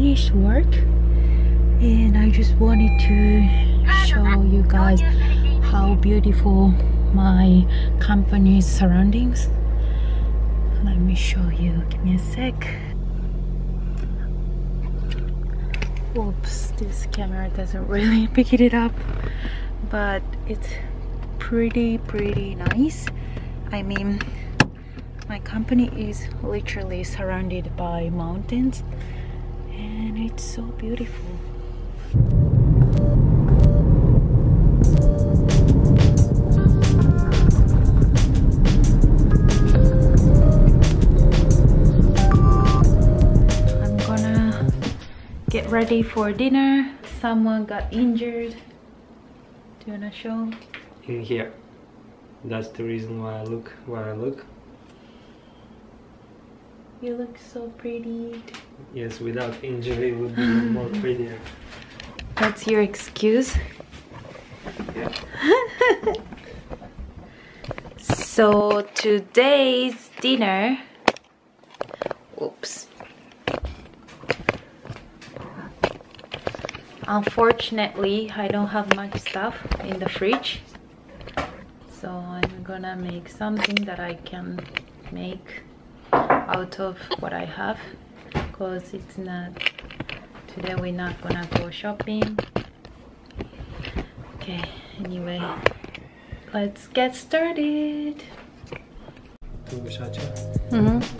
finished work and I just wanted to show you guys how beautiful my company's surroundings. Let me show you. Give me a sec. Oops, this camera doesn't really pick it up, but it's pretty, pretty nice. I mean, my company is literally surrounded by mountains and it's so beautiful. I'm gonna get ready for dinner. Someone got injured. Do you wanna show? in here. That's the reason why I look where I look. You look so pretty. Yes, without injury would be more prettier. That's your excuse. Yeah. so today's dinner. Oops. Unfortunately, I don't have much stuff in the fridge. So I'm gonna make something that I can make out of what I have because it's not today we're not gonna go shopping. Okay anyway let's get started. Mm-hmm. just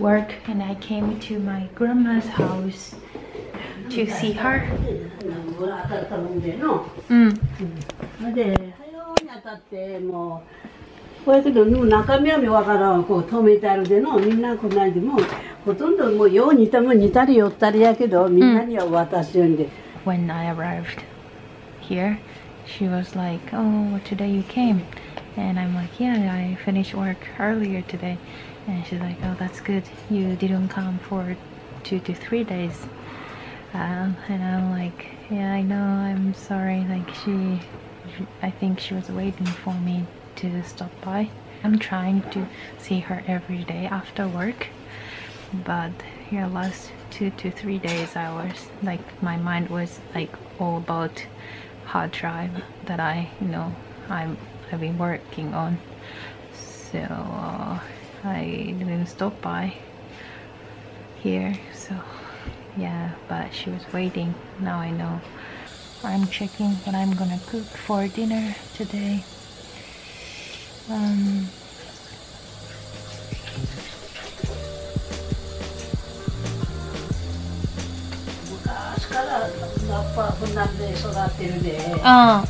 work and I came to my grandma's house to see her 当たったもんでの。 mm. で、はように当たって、もう、こうやけど、もう中身はわからん、こう止めてあるでの、みんなこんなんでもう、ほとんどもうよう似たもん似たり寄ったりやけど、みんなには渡すようんで。 when I arrived here, she was like, "Oh, today you came," And I'm like, "Yeah, I finished work earlier today," and she's like, "Oh, that's good. You didn't come for two to three days," um, and I'm like, "Yeah, I know. I'm sorry. Like she, I think she was waiting for me to stop by. I'm trying to see her every day after work." but here last two to three days I was like my mind was like all about hard drive that I you know I'm I've been working on. So uh, I didn't stop by here so yeah but she was waiting. Now I know. I'm checking what I'm gonna cook for dinner today. Um, uh.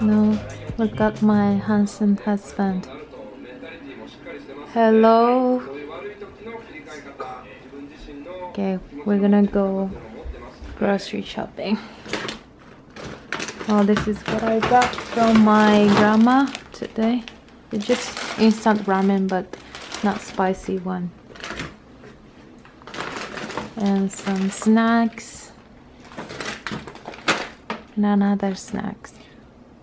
No, look at my handsome husband. Hello. Okay, we're gonna go grocery shopping. Oh, this is what I got from my grandma today. It's just instant ramen, but not spicy one. And some snacks. And another snacks.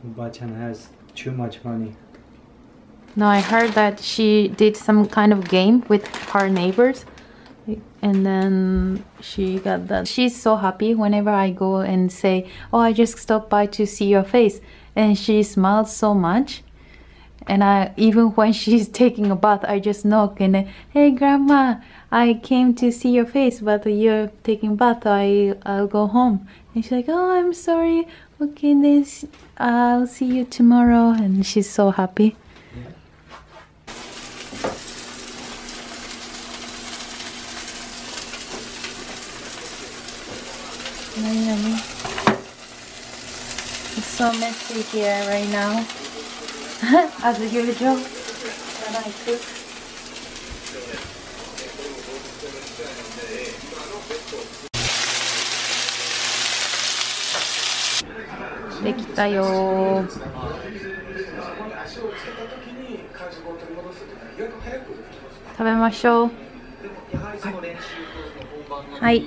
Bachan has too much money. No, I heard that she did some kind of game with her neighbors. And then she got that. She's so happy whenever I go and say, Oh, I just stopped by to see your face. And she smiles so much. And I even when she's taking a bath, I just knock and then, Hey, grandma, I came to see your face, but you're taking bath. I I'll go home. And she's like, Oh, I'm sorry. Okay, this I'll see you tomorrow. And she's so happy. yummy yummy it's so messy here right now as usual when I cook できたよ食べましょうはい、はい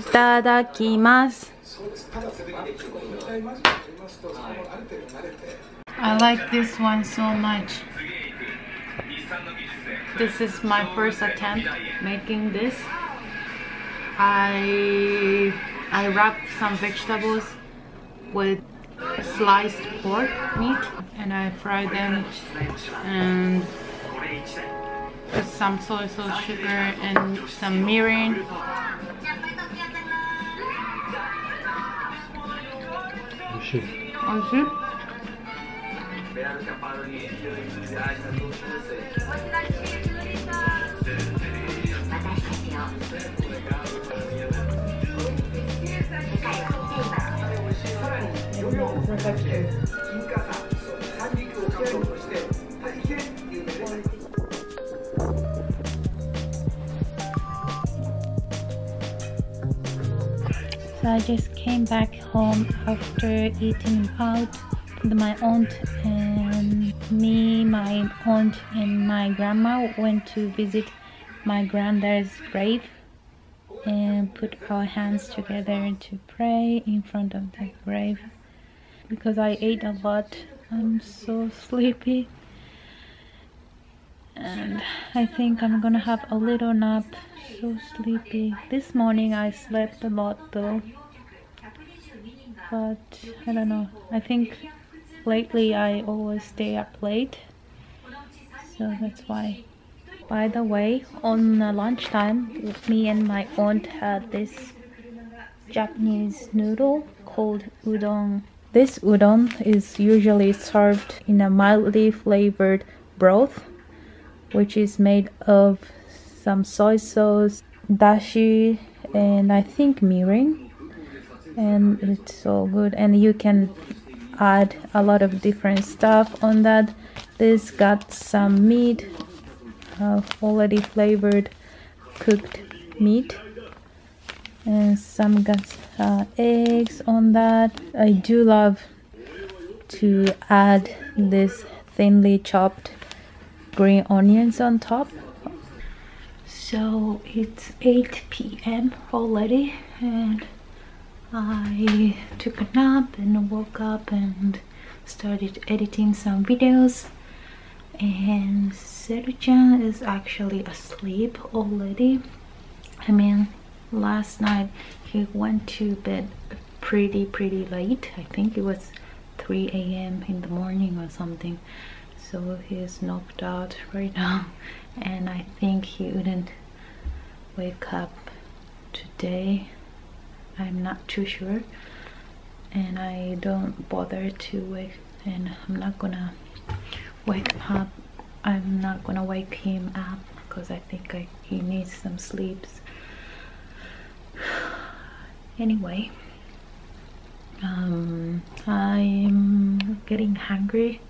ただきます I like this one so much This is my first attempt making this I I wrapped some vegetables with sliced pork meat and I fried them and put some soy sauce, sugar and some mirin. You should. Oh, shoot. So I just came back home after eating out with my aunt and me, my aunt and my grandma went to visit my granddad's grave and put our hands together to pray in front of the grave because I ate a lot. I'm so sleepy and I think I'm gonna have a little nap. So sleepy. This morning I slept a lot though, but I don't know. I think lately I always stay up late, so that's why. By the way, on lunchtime, me and my aunt had this Japanese noodle called udon. This udon is usually served in a mildly flavored broth which is made of some soy sauce, dashi, and I think mirin. And it's so good. And you can add a lot of different stuff on that. This got some meat, uh, already flavored cooked meat, and some got uh, eggs on that. I do love to add this thinly chopped green onions on top. So it's 8 p.m already and i took a nap and woke up and started editing some videos. And Seru-chan is actually asleep already. I mean last night he went to bed pretty pretty late. I think it was 3 a.m in the morning or something so he's knocked out right now. And I think he wouldn't wake up today. I'm not too sure. And I don't bother to wake and I'm not gonna wake him up. I'm not gonna wake him up because I think I, he needs some sleeps. Anyway um, I'm getting hungry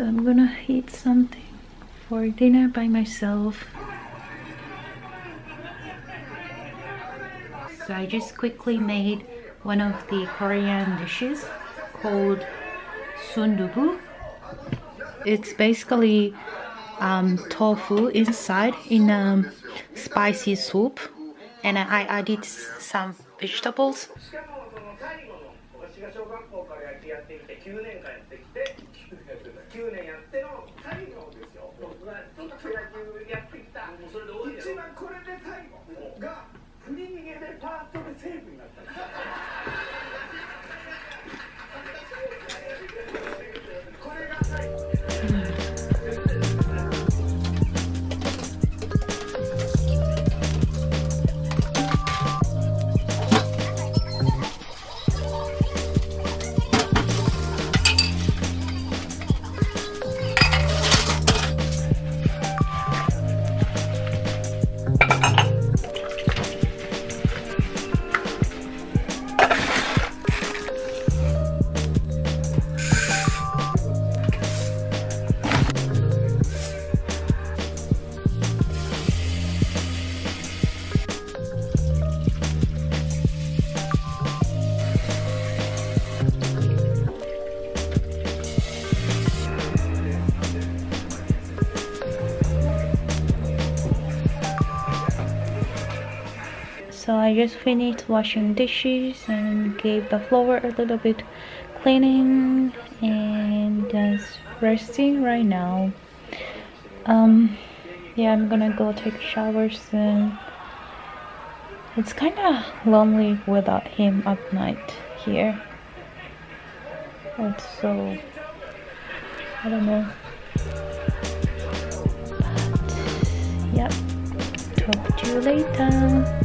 so I'm gonna eat something for dinner by myself. So I just quickly made one of the Korean dishes called sundubu. It's basically um, tofu inside in a spicy soup. And I added some vegetables so I just finished washing dishes and gave the floor a little bit cleaning and just resting right now. Um yeah I'm gonna go take a shower soon. It's kind of lonely without him at night here. It's so I don't know. But yep talk to you later